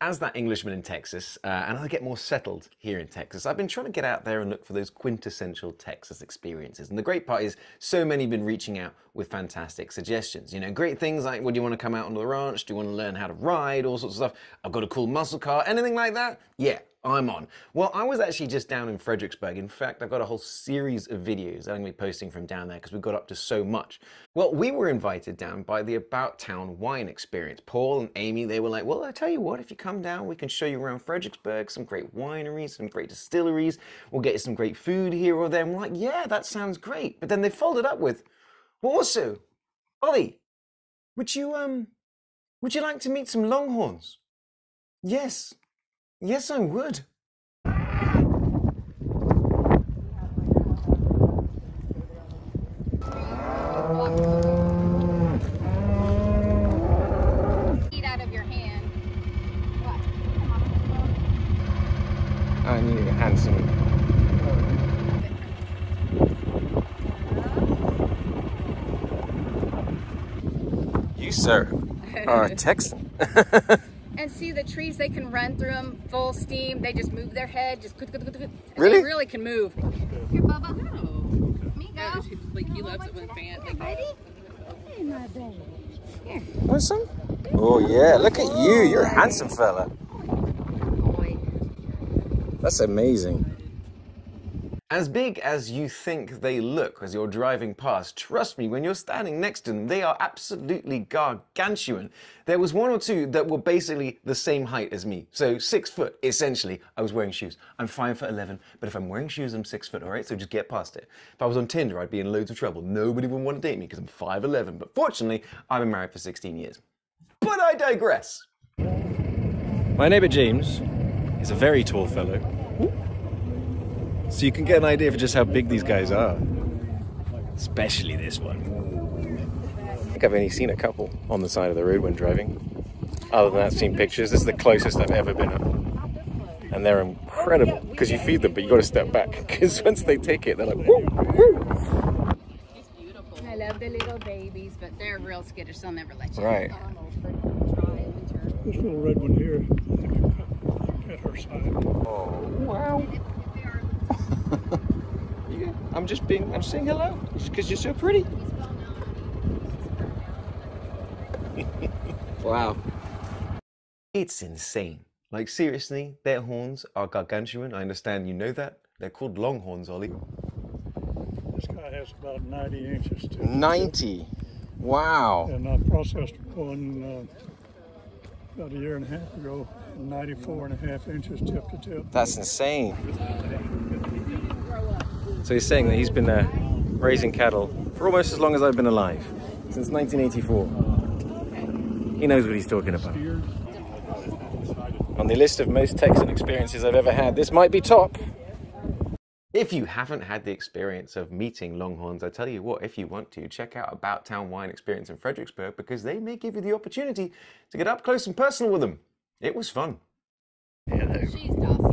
as that Englishman in Texas, uh, and as I get more settled here in Texas, I've been trying to get out there and look for those quintessential Texas experiences. And the great part is, so many have been reaching out with fantastic suggestions. You know, great things like, well, do you want to come out on the ranch? Do you want to learn how to ride? All sorts of stuff. I've got a cool muscle car. Anything like that? Yeah, I'm on. Well, I was actually just down in Fredericksburg. In fact, I've got a whole series of videos that I'm going to be posting from down there because we got up to so much. Well, we were invited down by the About Town Wine Experience. Paul and Amy, they were like, well, I tell you what, if you come down, we can show you around Fredericksburg, some great wineries, some great distilleries. We'll get you some great food here or there. And we're like, yeah, that sounds great. But then they followed up with, well, also, Oli, would you, um, would you like to meet some Longhorns? Yes, Yes, I would. Eat out of your hand. What? I need a handsome. You, sir, are a Texan. And see the trees, they can run through them full steam. They just move their head. Just Really? They really can move. Here, Bubba. No. Me go. Like he loves it when fans like Hey, my baby. Here. Want some? Oh yeah, look at you. You're a handsome fella. Oh, That's amazing. As big as you think they look as you're driving past, trust me, when you're standing next to them, they are absolutely gargantuan. There was one or two that were basically the same height as me. So six foot, essentially. I was wearing shoes. I'm five foot 11, but if I'm wearing shoes, I'm six foot, all right? So just get past it. If I was on Tinder, I'd be in loads of trouble. Nobody would want to date me because I'm 5'11. But fortunately, I've been married for 16 years. But I digress. My neighbor James is a very tall fellow. So you can get an idea for just how big these guys are. Especially this one. I think I've only seen a couple on the side of the road when driving. Other than that, I've seen pictures. This is the closest I've ever been up. And they're incredible because you feed them, but you got to step back because once they take it, they're like, woo, woo. He's beautiful. I love the little babies, but they're real skittish. They'll never let you. Right. This little red one here, at her side. Oh, wow. You- I'm just being, I'm saying hello because you're so pretty. wow. It's insane. Like, seriously, their horns are gargantuan. I understand you know that. They're called longhorns, Oli. This guy has about 90 inches to 90. Wow. And I processed one uh, about a year and a half ago, 94 and a half inches tip to tip. That's insane. So he's saying that he's been uh, raising cattle for almost as long as I've been alive, since 1984. He knows what he's talking about. On the list of most Texan experiences I've ever had, this might be top. If you haven't had the experience of meeting Longhorns, I tell you what, if you want to, check out About Town Wine Experience in Fredericksburg because they may give you the opportunity to get up close and personal with them. It was fun. She's yeah.